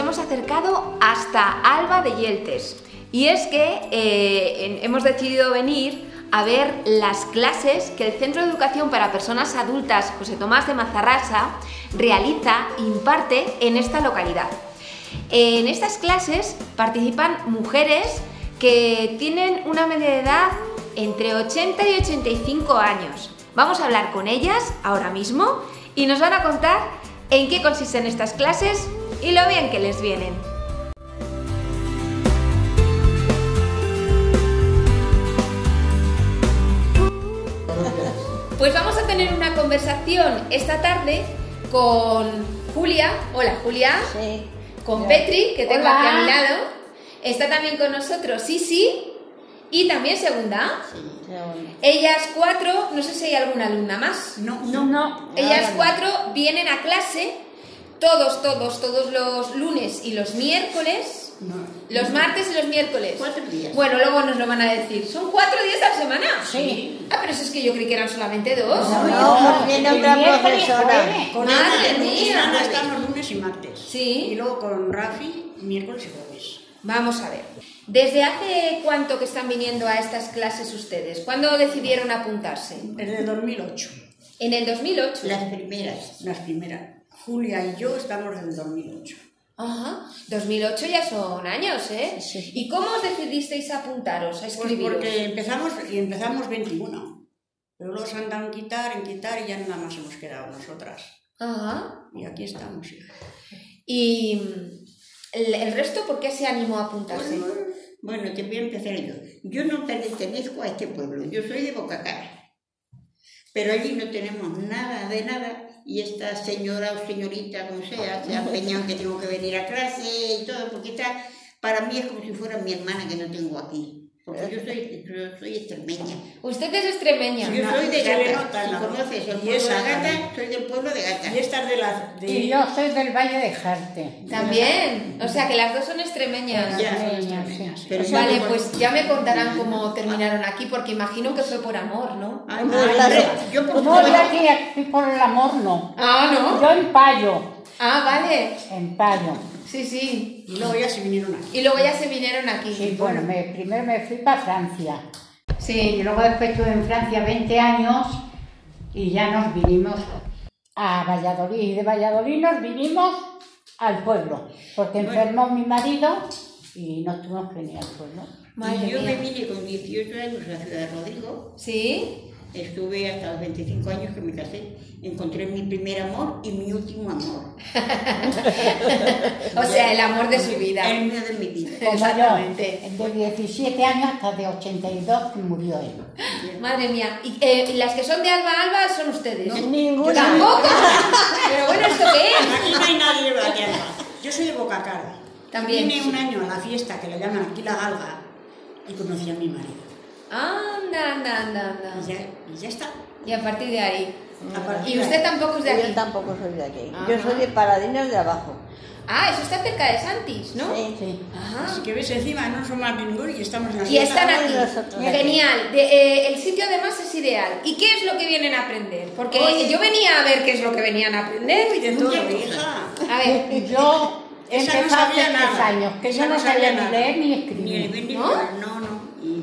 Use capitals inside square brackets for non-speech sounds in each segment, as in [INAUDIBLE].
hemos acercado hasta Alba de Yeltes. Y es que eh, hemos decidido venir a ver las clases que el Centro de Educación para Personas Adultas José Tomás de Mazarrasa realiza e imparte en esta localidad. En estas clases participan mujeres que tienen una media de edad entre 80 y 85 años. Vamos a hablar con ellas ahora mismo y nos van a contar en qué consisten estas clases y lo bien que les vienen. Pues vamos a tener una conversación esta tarde con Julia. Hola Julia. Sí. Con Hola. Petri, que tengo Hola. aquí a mi lado. Está también con nosotros Sisi y también Segunda. Sí, segundo. Ellas cuatro, no sé si hay alguna alumna más. No, No, no. Ellas cuatro vienen a clase todos, todos, todos los lunes y los miércoles. no. Los martes y los miércoles. Cuatro días. Bueno, luego nos lo van a decir. ¿Son cuatro días a la semana? Sí. Ah, pero eso es que yo creí que eran solamente dos. No, no, viene otra profesora. Con Madre mía. Ana están los lunes y martes. Sí. Y luego con Rafi, miércoles y jueves. Vamos a ver. ¿Desde hace cuánto que están viniendo a estas clases ustedes? ¿Cuándo decidieron apuntarse? Desde 2008. En el 2008. Las primeras. Las primeras. Julia y yo estamos el 2008. Ajá. 2008 ya son años, ¿eh? Sí, sí. ¿Y cómo os decidisteis a apuntaros, a Pues escribiros? porque empezamos, y empezamos 21. Pero se han dado en quitar, en quitar y ya nada más hemos quedado nosotras. Ajá. Y aquí estamos. ¿Y el, el resto por qué se animó a apuntarse? Bueno, te voy a empezar yo. Yo no pertenezco a este pueblo, yo soy de Bocacara. Pero allí no tenemos nada de nada y esta señora o señorita, como sea, se ha empeñado que tengo que venir a clase y todo, porque esta, para mí es como si fuera mi hermana que no tengo aquí. Porque yo soy, yo soy extremeña. Usted es extremeña. Yo No, soy de Gata. Si conoces el Y pueblo esa de Gata, soy del pueblo de Gata. Y estas de la... De, Y yo soy del Valle de Jarte. También. O sea que las dos son extremeñas. Ya, son Extremeñas, extremeñas, sí. sí. Pero Vale, pues ya me contarán cómo terminaron aquí, porque imagino que fue por amor, ¿no? Ay, No, yo por No, yo aquí, aquí por el amor no. Ah, ¿no? Yo en Payo, Ah, vale. en Payo. Sí, sí. Y luego ya se vinieron aquí. Y luego ya se vinieron aquí. Sí, bueno, me, primero me fui para Francia. Y Sí. luego después estuve en Francia 20 años y ya nos vinimos a Valladolid. Y de Valladolid nos vinimos al pueblo, porque enfermó mi marido y nos tuvimos que venir al pueblo. Madre y yo me vine con 18 años a la ciudad de Rodrigo. ¿Sí? Estuve hasta los 25 años que me casé. Encontré mi primer amor y mi último amor. [LAUGHS] O sea, el amor de su vida. El mío de mi vida. Exactamente. yo, de 17 años hasta de 82 que murió él. Madre mía. ¿Y eh, las que son de Alba Alba son ustedes? Ninguna. ¿Tampoco? [LAUGHS] Pero bueno, ¿esto qué es? Aquí no hay nadie de Valladolid. Yo soy de Bocacara. También, Vine un año a la fiesta que le llaman aquí la galga y conocí a mi marido. Anda, anda, anda, Y anda. ya, y ya está. Y a partir de ahí. Partir ¿Y de usted ahí. tampoco es de aquí? Yo tampoco soy de aquí. Ajá. Yo soy de Paradinos de abajo. Ah, eso está cerca de Santis, ¿no? Sí. Sí. Ajá. Así que ves encima, no somos ninguno y estamos la Y están aquí. nosotros. Genial. De- eh, el sitio además es ideal. ¿Y qué es lo que vienen a aprender? Porque Oye. yo venía a ver qué es lo que venían a aprender. De todo, hija. A ver. [LAUGHS] Yo Esa empecé no sabía hace nada. tres años, que Esa yo no no sabía sabía ni leer ni Ni escribir. ni ¿No?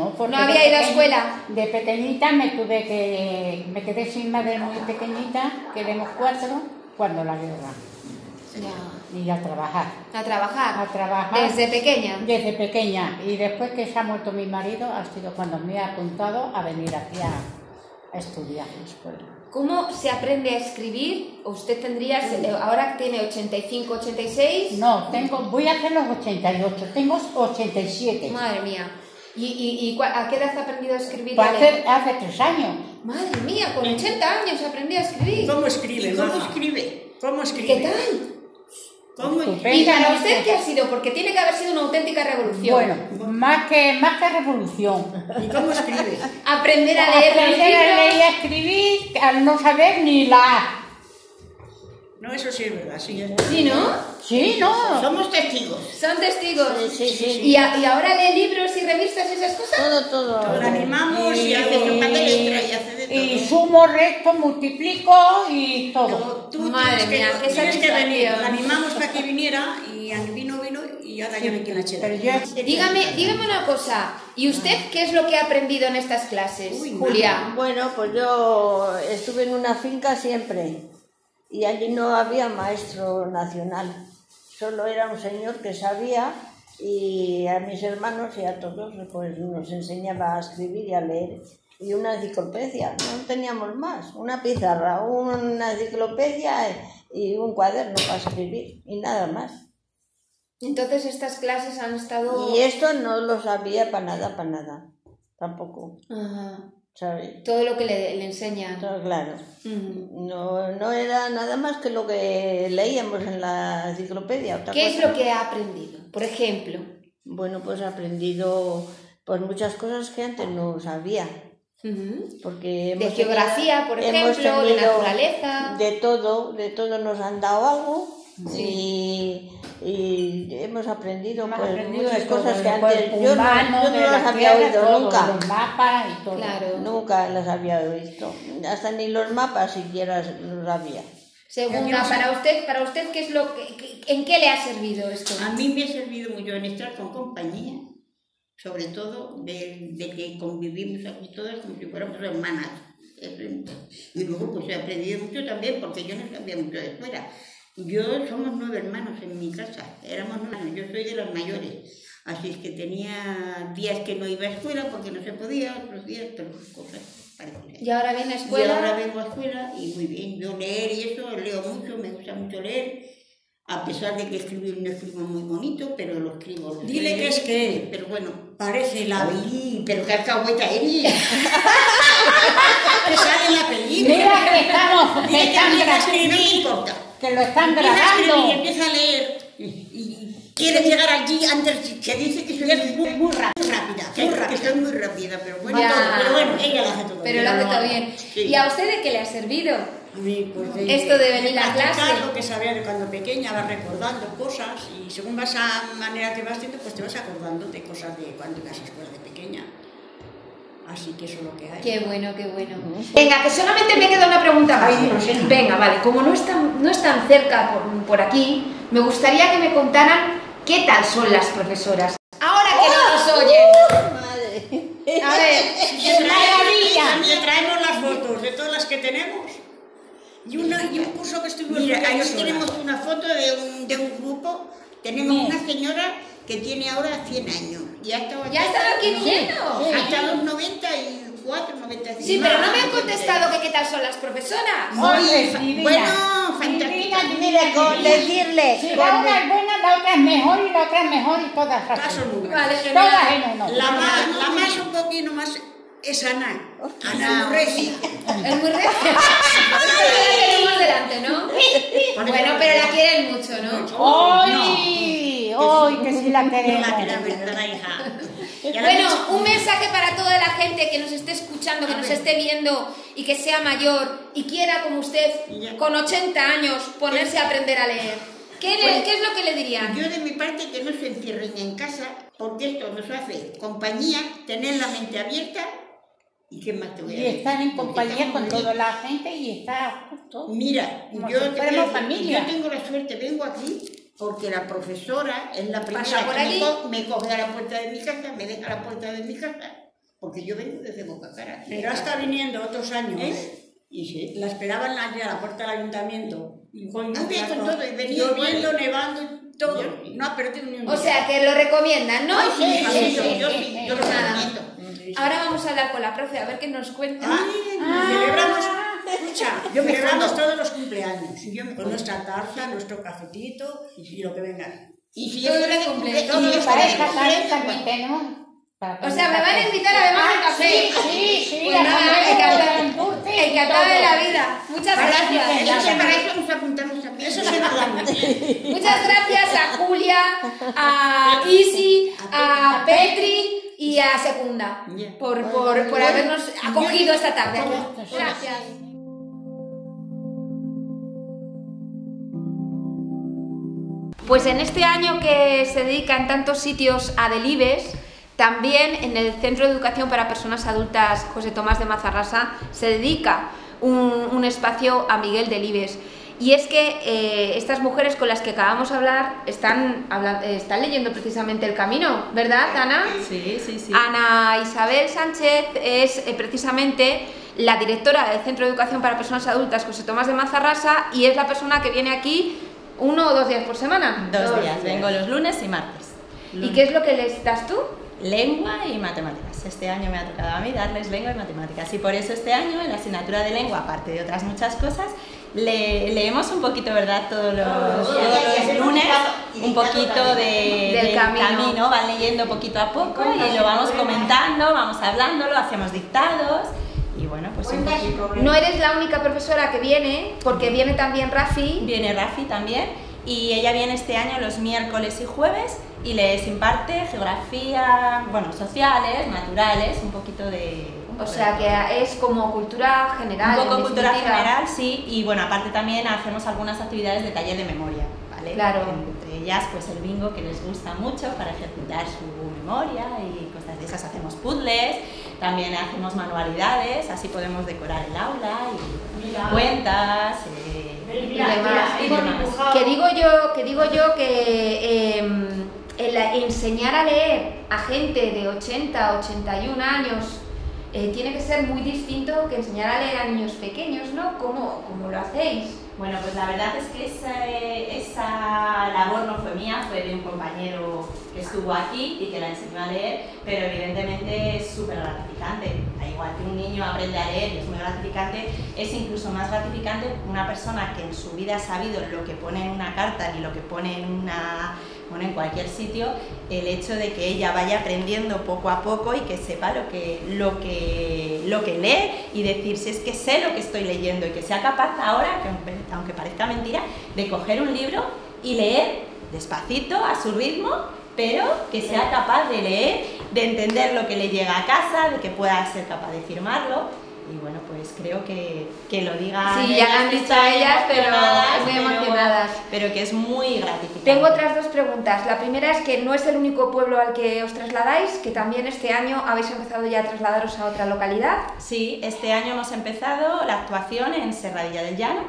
No, no. No, porque No había ido a escuela. De pequeñita me tuve que... Me quedé sin madre muy pequeñita, quedemos cuatro, cuando la guerra. Y a trabajar. A trabajar. A trabajar. Desde pequeña. Desde pequeña. Y después que se ha muerto mi marido, ha sido cuando me he apuntado a venir aquí a, estudiar en la escuela. ¿Cómo se aprende a escribir? Usted tendría, eh, ahora tiene 85, 86. No, tengo, voy a hacer los 88, tengo 87. Madre mía. ¿Y, y, y a qué edad ha aprendido a escribir? Pues hace, hace tres años. Madre mía, con 80 años aprendí a escribir. ¿Cómo escribe, ¿Y cómo escribe? ¿Cómo escribe? ¿Qué tal? ¿Cómo Estupendo. ¿Y para usted qué ha sido? Porque tiene que haber sido una auténtica revolución. Bueno, más que, más que revolución. ¿Y cómo escribe? Aprender a leer Aprender a leer y a escribir al no saber ni la A. No, eso sí es verdad, sí. Sí, ¿no? Sí, no. Somos testigos. Son testigos. Sí, sí, sí. ¿Y, a- y ahora lee libros y revistas y esas cosas? Todo, todo. La animamos Y y hace letra y hace de todo. Y sumo, resto, multiplico y todo. Tú Madre tienes que, mía, qué tienes que venir. La animamos para que viniera y vino, vino y ahora ya me queda yo Dígame, dígame una cosa. ¿Y usted qué es lo que ha aprendido en estas clases, Uy, Julia? Bueno, pues yo estuve en una finca siempre y allí no había maestro nacional. Solo era un señor que sabía y a mis hermanos y a todos pues nos enseñaba a escribir y a leer. Y una enciclopedia, no teníamos más. Una pizarra, una enciclopedia y un cuaderno para escribir y nada más. Entonces estas clases han estado... Y esto no lo sabía para nada, para nada. Tampoco, Ajá. ¿Sabes? Todo lo que le, le enseñan. Todo claro. No, no era nada más que lo que leíamos en la enciclopedia. Otra ¿Qué es lo que ha aprendido? Por ejemplo. Bueno, pues he aprendido pues muchas cosas que antes no sabía. Porque De geografía, por ejemplo, de naturaleza. De todo, de todo nos han dado algo. Sí. Y, y hemos aprendido, hemos pues, aprendido muchas cosas que antes yo, no- humano, yo no, las la había tierra, oído nunca. Los mapas y todo. Claro. Nunca las había visto. Hasta ni los mapas siquiera los había. Segunda, para usted, para usted ¿qué es lo que, ¿en qué le ha servido esto? A mí me ha servido mucho en estar con compañía, sobre todo de, de que convivimos aquí todas como si fuéramos hermanas. Y luego pues he aprendido mucho también porque yo no sabía mucho de fuera. Yo somos nueve hermanos en mi casa, éramos nueve hermanos, yo soy de los mayores. Así es que tenía días que no iba a escuela porque no se podía, otros días, pero cosas parecidas. Y ahora viene a Y escuela. ahora vengo a escuela y muy bien, yo leer y eso, leo mucho, me gusta mucho leer, a pesar de que escribir no escribo muy bonito, pero lo escribo. lo Dile que es que- Pero bueno. Parece la. Ay, pero qué alcahueta eres. [LAUGHS] que sale en la película. Mira que estamos, que que están empieza a gra- escribir, no importa. que lo están escribir y grabando. empieza a leer. Y, quiere llegar allí antes, que dice que soy muy, muy rápida. Que, Muy rápida. que soy muy rápida, pero bueno. Todo, Pero bueno, ella lo hace todo. Pero lo hace todo bien. Sí. ¿Y a usted de qué le ha servido? A mí, pues de, Esto de venir a clase. lo que sabía de cuando pequeña, vas recordando cosas y según vas a manera que vas haciendo, pues te vas acordando de cosas de cuando ibas a escuela de pequeña. Así que eso es lo que hay. Qué bueno, qué bueno. Venga, que solamente me queda una pregunta más. Ay. Venga, vale, como no están, no están cerca por, por aquí, me gustaría que me contaran qué tal son las profesoras. Ahora que no nos oyen. Madre. A ver. Le traemos las fotos de todas las que tenemos. Y, una, y un curso que estuvimos Mira, ahí tenemos una foto de un, de un grupo. Tenemos una señora que tiene ahora 100 años. Y ha estado ¿Ya están aquí viniendo? Ha estado en 94, 95. Sí, pero no me han contestado que qué tal son las profesoras. Muy, divina. bueno, fantástica. Mire, con decirle, Si con la una es buena, la otra es mejor y la otra es mejor y todas nunca. Vale, Todas en uno. La más, la más un poquito más es Ana. Ana Murreci. Es muy recia. [LAUGHS] la tenemos delante, ¿no? Bueno, pero la quieren mucho, ¿no? ¡Ay! ¡Ay, que sí la queremos! La, hija. Bueno, un mensaje para toda la gente que nos esté escuchando, que nos esté viendo y que sea mayor y quiera, como usted, con 80 años, ponerse a aprender a leer. ¿Qué, le- Pues, qué es lo que le dirían? Yo de mi parte que no se encierren en casa, porque esto nos hace compañía, tener la mente abierta y qué más te voy a Y decir. estar en compañía con toda la gente y estar justo. Mira, yo, si te decir, familia. yo tengo la suerte, vengo aquí porque la profesora es la primera Pasa por que me, allí. co- me coge a la puerta de mi casa, me deja a la puerta de mi casa, porque yo vengo desde Bocacara. Pero hasta viniendo otros años. ¿Eh? Y sí. La esperaban allí a la puerta del ayuntamiento. Y con Ah, bien, con todo, y venía lloviendo, nevando y todo. Yo- No ha perdido ni un O día. sea, que lo recomiendan, ¿no? Ay, sí, sí, sí, sí, yo, sí, yo sí, sí, sí. yo lo Nada. Ahora vamos a hablar con la profe, a ver qué nos cuenta. Ay, celebramos, escucha, Yo me celebramos todos los cumpleaños. Yo me con nuestra tarta, nuestro cafetito y lo que venga. Y de cumpleaños. Y para esta tarde también O sea, me van a invitar Ah, a café. Sí, sí, sí. Pues a nada, comer encantada. un dulce y Encantada de todo. la vida. Muchas gracias. Entonces, para eso nos apuntamos también. Eso sí es verdad. Muchas gracias a Julia, a Isi, a Petri y a Secunda Ya. por, por, por habernos acogido esta tarde. Gracias. Pues en este año que se dedica en tantos sitios a Delibes, también en el Centro de Educación para Personas Adultas José Tomás de Mazarrasa se dedica un, un espacio a Miguel Delibes. Y es que eh, estas mujeres con las que acabamos de hablar están, eh, están leyendo precisamente el camino, ¿verdad, Ana? Sí, sí, sí. Ana Isabel Sánchez es eh, precisamente la directora del Centro de Educación para Personas Adultas José Tomás de Mazarrasa y es la persona que viene aquí uno o dos días por semana. Dos días, vengo los lunes y martes. ¿Y qué es lo que les das tú? Lengua y matemáticas. Este año me ha tocado a mí darles lengua y matemáticas. Y por eso este año en la asignatura de lengua, aparte de otras muchas cosas, le- leemos un poquito, ¿verdad? Todos los, todos los lunes, un poquito de- Del camino. van leyendo poquito a poco y lo vamos comentando, vamos hablándolo, hacemos dictados y bueno, pues un poquito... No eres la única profesora que viene, porque viene también Rafi. Viene Rafi también y ella viene este año los miércoles y jueves y les imparte geografía, bueno, sociales, naturales, un poquito de... O sea que es como cultura general. un poco cultura definitiva. general, sí, y bueno, aparte también hacemos algunas actividades de taller de memoria, ¿vale? Claro. Entre ellas, pues el bingo que les gusta mucho para ejercitar su memoria y cosas de esas. Hacemos puzzles, también hacemos manualidades, así podemos decorar el aula y cuentas. eh, Y demás. y demás. Que digo yo, que digo yo que em, el enseñar a leer a gente de 80, 81 años eh, tiene que ser muy distinto que enseñar a leer a niños pequeños, ¿no? ¿Cómo, cómo lo hacéis? Bueno, pues la verdad es que esa, esa labor no fue mía, fue de un compañero que estuvo aquí y que la enseñó a leer, pero evidentemente es súper gratificante. Al igual que un niño aprende a leer y es muy gratificante, es incluso más gratificante una persona que en su vida ha sabido lo que pone en una carta ni lo que pone en una bueno, en cualquier sitio, el hecho de que ella vaya aprendiendo poco a poco y que sepa lo que, lo que, lo que lee y decir si es que sé lo que estoy leyendo y que sea capaz ahora, que aunque, parezca mentira, de coger un libro y leer despacito, a su ritmo, pero que sea capaz de leer, de entender lo que le llega a casa, de que pueda ser capaz de firmarlo. Y bueno, pues creo que, que lo digan Sí, ya lo han dicho ellas, pero emocionadas, muy pero- que es muy gratificante. Tengo otras dos preguntas. La primera es que no es el único pueblo al que os trasladáis, que también este año habéis empezado ya a trasladaros a otra localidad. Sí, este año hemos empezado la actuación en Serradilla del Llano.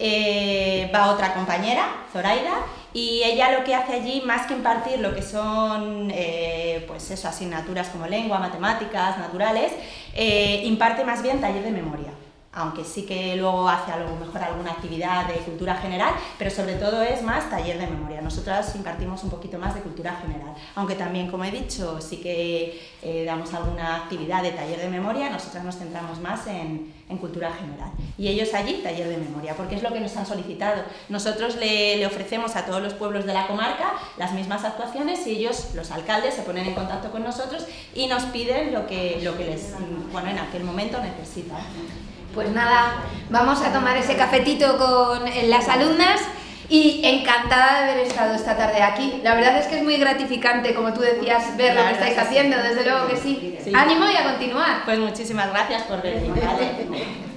Eh, va otra compañera, Zoraida, y ella lo que hace allí, más que impartir lo que son eh, pues eso, asignaturas como lengua, matemáticas, naturales, eh, imparte más bien taller de memoria. Aunque sí que luego hace a lo mejor alguna actividad de cultura general, pero sobre todo es más taller de memoria. Nosotras impartimos un poquito más de cultura general, aunque también, como he dicho, sí que eh, damos alguna actividad de taller de memoria, nosotras nos centramos más en, en cultura general. Y ellos allí, taller de memoria, porque es lo que nos han solicitado. Nosotros le, le ofrecemos a todos los pueblos de la comarca las mismas actuaciones y ellos, los alcaldes, se ponen en contacto con nosotros y nos piden lo que, lo que les, bueno, en aquel momento necesitan. Pues nada, vamos a tomar ese cafetito con eh, las alumnas y encantada de haber estado esta tarde aquí. La verdad es que es muy gratificante, como tú decías, ver lo que estáis haciendo, desde luego que sí. Sí. Ánimo y a continuar. Pues muchísimas gracias por venir. ¿vale?